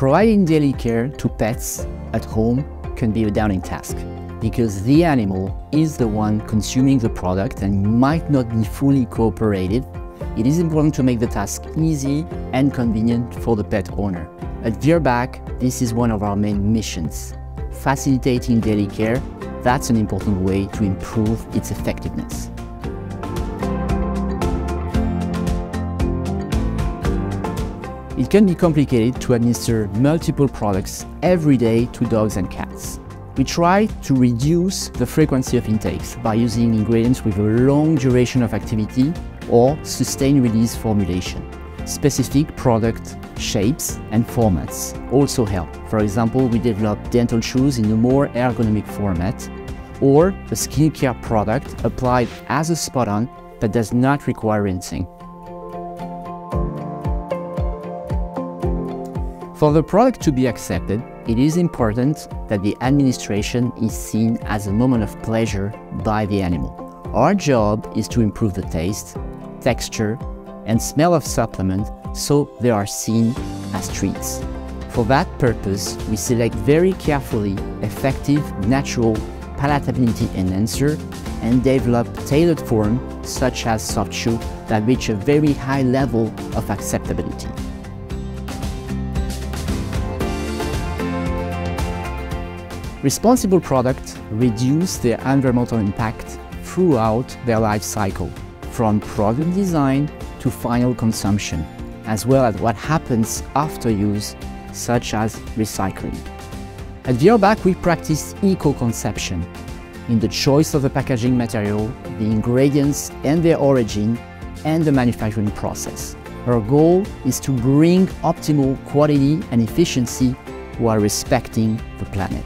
Providing daily care to pets at home can be a daunting task because the animal is the one consuming the product and might not be fully cooperative. It is important to make the task easy and convenient for the pet owner. At Virbac, this is one of our main missions. Facilitating daily care, that's an important way to improve its effectiveness. It can be complicated to administer multiple products every day to dogs and cats. We try to reduce the frequency of intakes by using ingredients with a long duration of activity or sustained release formulation. Specific product shapes and formats also help. For example, we develop dental chews in a more ergonomic format or a skincare product applied as a spot-on that does not require rinsing. For the product to be accepted, it is important that the administration is seen as a moment of pleasure by the animal. Our job is to improve the taste, texture, and smell of supplement so they are seen as treats. For that purpose, we select very carefully effective, natural palatability enhancer and develop tailored form such as soft chew that reach a very high level of acceptability. Responsible products reduce their environmental impact throughout their life cycle, from product design to final consumption, as well as what happens after use, such as recycling. At Virbac, we practice eco-conception in the choice of the packaging material, the ingredients and their origin, and the manufacturing process. Our goal is to bring optimal quality and efficiency while respecting the planet.